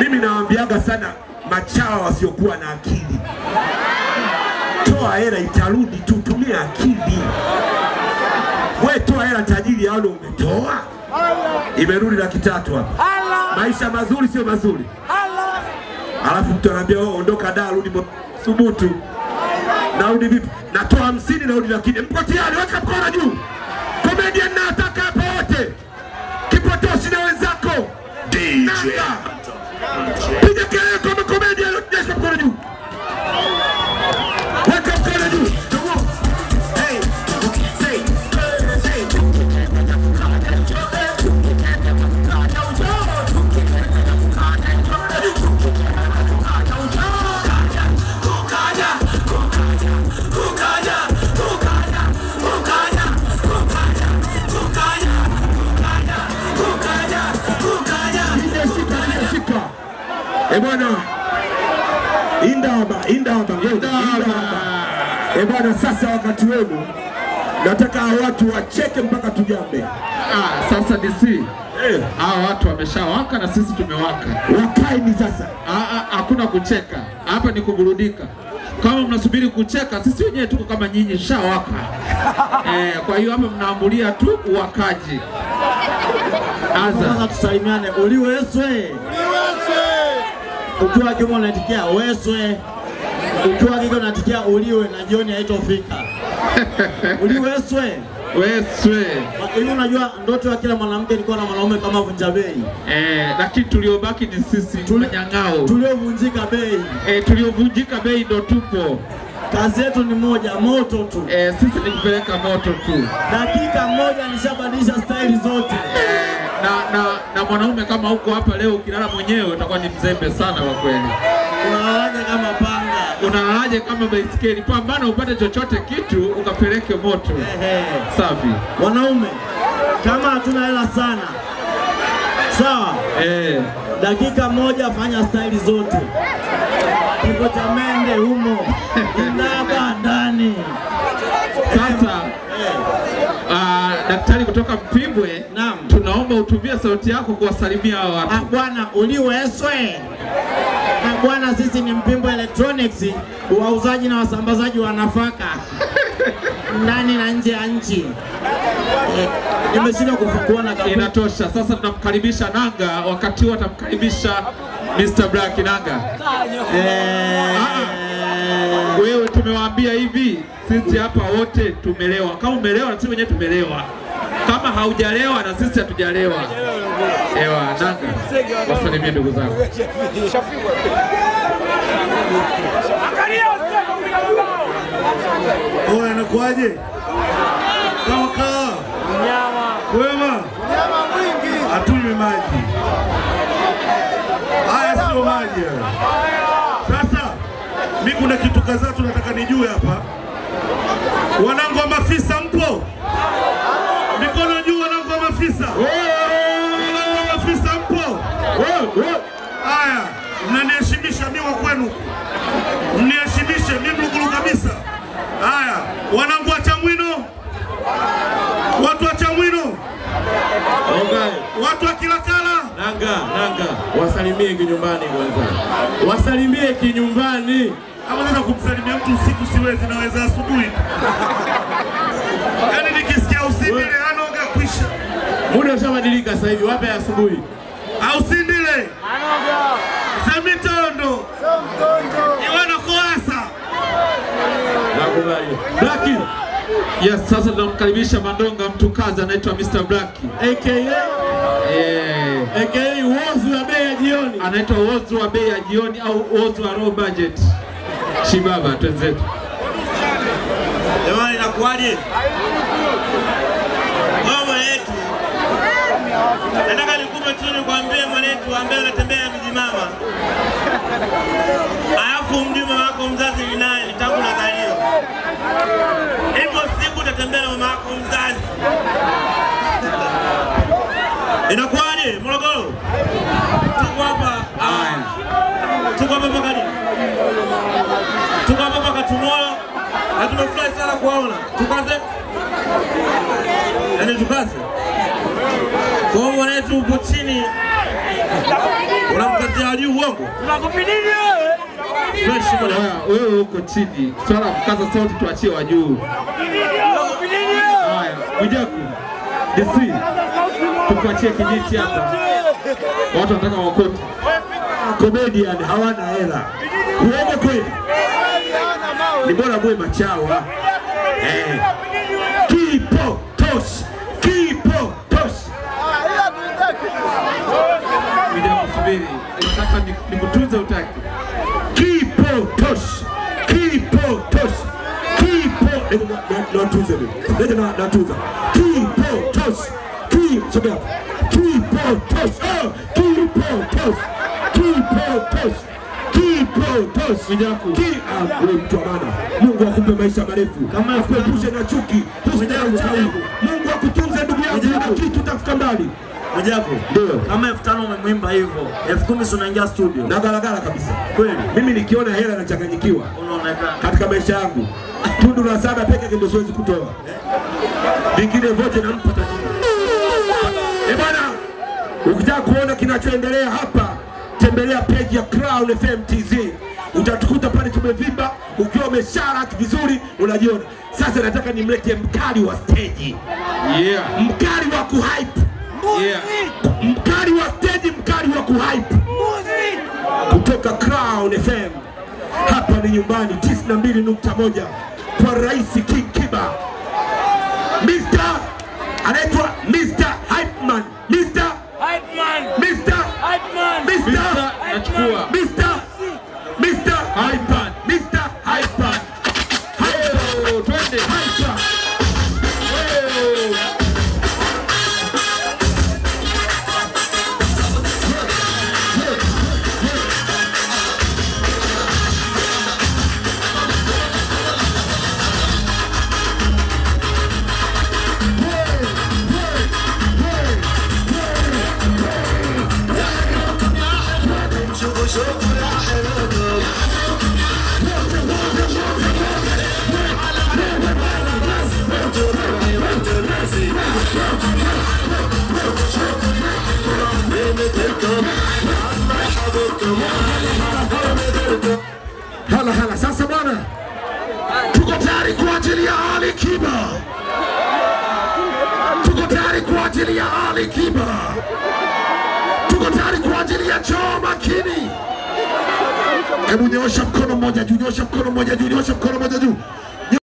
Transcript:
Mimi nawaambiaga sana machawa wasiokuwa na akili, toa hela itarudi tu, tumia akili. We toa hela tajiri, aone umetoa imerudi laki tatu hapa. Maisha mazuri sio mazuri, alafu mtu anaambia wewe ondoka da, rudi Thubutu. Narudi vipi? Natoa hamsini, narudi laki nne. Mko tayari? Weka mkono juu. Comedian nataka hapa wote, kipotoshi na wenzako DJ piga kelele kwa comedian, nyosha mkono juu, Eh bwana. Indaba, indaba, indaba. Eh bwana, sasa wakati wenu nataka watu wacheke mpaka tujambe. Ah, sasa DC Eh, hawa watu wameshawaka na sisi tumewaka. Wakaini sasa. Ah, ah, Hakuna kucheka hapa, ni kuburudika. Kama mnasubiri kucheka, sisi wenyewe tuko kama nyinyi, shawaka. Eh, kwa hiyo hapa mnaambulia tu uwakaji. Aza, tusalimiane, uliweswe. Ukiwa kiume unaitikia weswe, ukiwa kike unaitikia uliwe, na jioni haitofika. Uliweswe. Weswe. Hivi unajua ndoto ya kila mwanamke ilikuwa na mwanaume kama vunja bei, Eh, lakini tuliobaki ni sisi tulinyang'ao. tuliovunjika bei. Eh, tuliovunjika bei ndo tupo. Kazi yetu ni moja, moto tu. Eh, sisi ni kupeleka moto tu. Dakika moja nishabadilisha staili zote. Na, na, na mwanaume kama huko hapa leo ukilala mwenyewe utakuwa ni mzembe sana kwa kweli. Unalalaje kama panga? Unalalaje kama baisikeli? Pambana upate chochote kitu ukapeleke moto. Safi. Wanaume, kama hatuna hela sana, sawa, Eh, dakika moja fanya staili zote, kifo cha mende humo, ndaba ndani. sasa Eh, ah, daktari kutoka Mpimbwe, Naam. tunaomba utumie sauti yako kuwasalimia hawa ah, watu. bwana uliweswe. Ah, bwana, sisi ni Mpimbo Electronics, wauzaji na wasambazaji wa nafaka ndani na nje ya nchi. Eh, nimeshindwa kuona kabisa. Inatosha. Sasa tunamkaribisha Nanga, wakati huo atamkaribisha Mr. Black Nanga. Eh, Wewe tumewaambia hivi, sisi hapa wote tumelewa. Kama umelewa na sisi wenyewe tumelewa. Kama haujalewa na sisi hatujalewa. Ewa, Nanga, wasalimie ndugu zangu. Oya, anakuaje? Kama kawa kwema, hatunywi maji haya, sio maji haya. Sasa mi kuna kitu kadhaa tunataka nijue hapa. Wanangu wa Mafisa mpo? Mikono juu, wanangu wa Mafisa. Wanangu wa Mafisa mpo? Haya, mnaniheshimisha mi wa kwenu, mniheshimishe mimi mlugulu kabisa. Haya, wanangu wa Chamwino, watu wa Chamwino, watu wa Kilakala, Nanga, nanga, wasalimie kinyumbani kwanza, wasalimie kinyumbani. ama sasa kumsalimia mtu usiku siwezi, naweza asubuhi. Yaani nikisikia usindile anoga kwisha, Muda ushabadilika sasa hivi, wape asubuhi. ausindile semitondo iwana koasa Nakubali. Black Yes, sasa tunamkaribisha Mandonga mtu kazi anaitwa Mr. Black. aka yeah. aka wozu wa bei ya jioni. anaitwa Wozu wa bei ya jioni au Wozu wa low budget. Shibaba twenzetu. Jamani, inakuwaje? Inakuwaje Morogoro? Tuko hapa ah, tuko hapa mpaka? Tuko hapa mpaka tunoa na tumefurahi sana kuwaona. Tukaze yaani, tukaze kwa mwanetu upo chini, unamkazia juu uongo, tunakupidia wewe. Uko chini, swala mkaza sauti tuachie wa juu. Haya, Mwijaku, DC tukuachie kijiti hapa, watu wanataka wakote. comedian hawana hela. Uongo kweli? Ni bora mwe machawa. Eh. Kipo utaki Kipo tosh. Mwijaku subiri, unataka ni- nikutunze utaki? Kipo tosh. Kipo tosh. Kipo Ndio kipo, na tuza. Kipo tosh. Ki sogea. hapa. Oh, kipo tosh. Kipo tosh. Kipo tosh. Mwijaku. Ki ah, wewe mtu wa maana. Mungu akupe maisha marefu. Akuepushe na chuki, na uchawi. Mungu akutunze ndugu yangu na kitu utafika mbali. Mwijaku, Ndio. kama elfu tano umemwimba hivyo, elfu kumi unaingia studio Na galagala kabisa. kweli? Mimi nikiona hela nachanganyikiwa. Unaonekana katika maisha yangu. Tundu la saba peke yake ndio siwezi kutoa, vingine vyote nampa tajiri. Eh bwana, ukitaka kuona kinachoendelea hapa, tembelea peji ya Crown FM TZ, utatukuta pale tumevimba. Ukiwa umesharat vizuri, unajiona sasa. Nataka nimlete mkali wa stage, Yeah, mkali wa kuhype, yeah. mkali wa stage, mkali wa kuhype kutoka Crown FM. Hapa ni nyumbani 92.1 kwa Rais King Kiba. Mr. anaitwa Mr. Mr. Mr. Mr. Mr. tuko tayari kwa ajili ya Ali Kiba, tuko tayari kwa ajili ya Ali Kiba, tuko tayari kwa ajili ya Joe Makini. Hebu nyosha mkono mmoja juu, nyosha mkono mmoja juu, nyosha mkono mmoja juu.